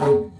Thank.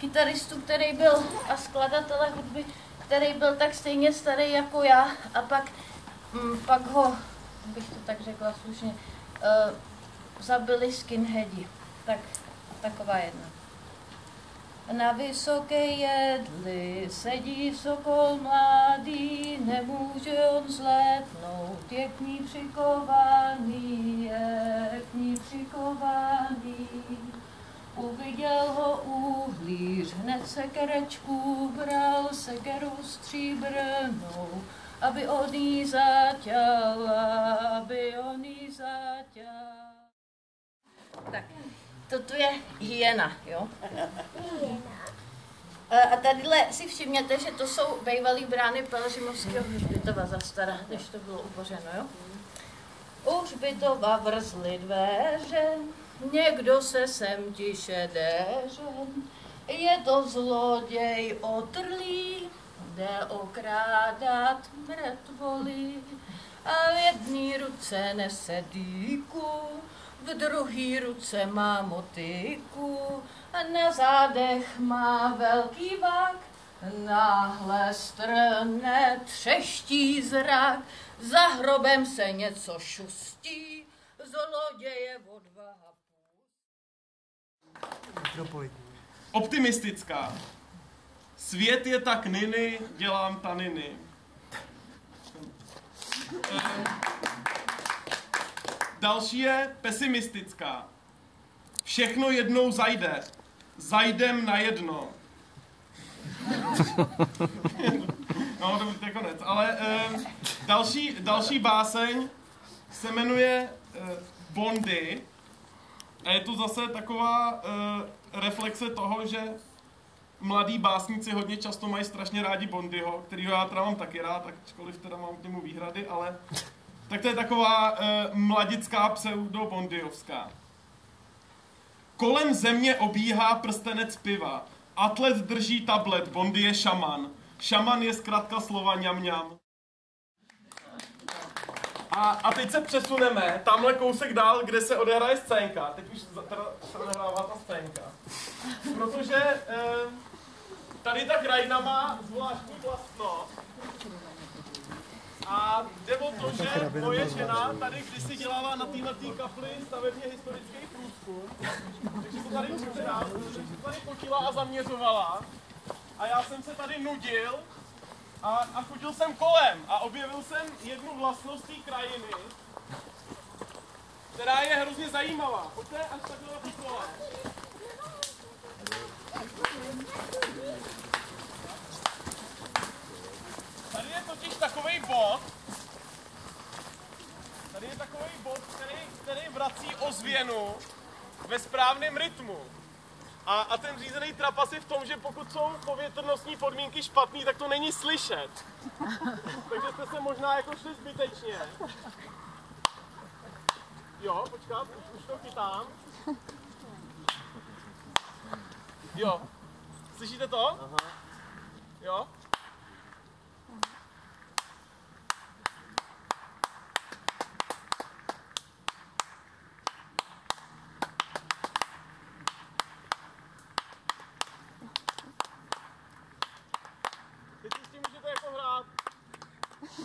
kytaristu, který byl a skladatele hudby, který byl tak stejně starý jako já a pak, um, pak ho, bych to tak řekla slušně, uh, zabili skinheadi. Tak taková jedna. Na vysoké jedli sedí sokol mladý, nemůže on zletnout, je k ní přikovaný, je k ní přikovaný. Uviděl ho uhlíř, hned se kerečku bral, sekeru stříbrnou, aby on jí zaťal, aby on jí zaťal. Tak. Toto je hyena, jo? A tadyhle si všimněte, že to jsou bývalý brány Pelřimovského hřbitova za stara, než to bylo ubořeno, jo? U hřbitova vrzly dveře, někdo se sem tiše déře, je to zloděj otrlý, jde okrádat mrtvoly a v jedné ruce nese dýku, v druhé ruce má motyku a na zádech má velký vák. Náhle strne třeští zrak, za hrobem se něco šustí, zloděje odvaha Optimistická. Svět je tak niny, dělám taniny. Další je pesimistická. Všechno jednou zajde. Zajdem na jedno. no, to je konec. Ale uh, další, další báseň se jmenuje uh, Bondy. A je to zase taková uh, reflexe toho, že mladí básníci hodně často mají strašně rádi Bondyho, kterýho já teda mám taky rád, ačkoliv teda mám k němu výhrady, ale tak to je taková uh, mladická pseudo-bondiovská. Kolem země obíhá prstenec piva. Atlet drží tablet, Bondy je šaman. Šaman je zkrátka slova ňam ňam. A, a teď se přesuneme tamhle kousek dál, kde se odehraje scénka. Teď už za- teda se odehrává ta scénka. Protože eh, tady ta krajina má zvláštní vlastnost. A jde o to, že moje žena tady kdysi dělala na téhle tý kapli stavebně historický průzkum. Takže se tady přidám, takže se tady fotila a zaměřovala. A já jsem se tady nudil a, a chodil jsem kolem a objevil jsem jednu vlastnost té krajiny, která je hrozně zajímavá. Pojďte až takhle ty kole. Tady je totiž takový bod, tady je takový bod, který, který vrací ozvěnu ve správném rytmu. A, a ten řízený trapas je v tom, že pokud jsou povětrnostní podmínky špatný, tak to není slyšet. Takže jste se možná jako šli zbytečně. Jo, počkat, už, už to chytám. Jo. Slyšíte to? Aha.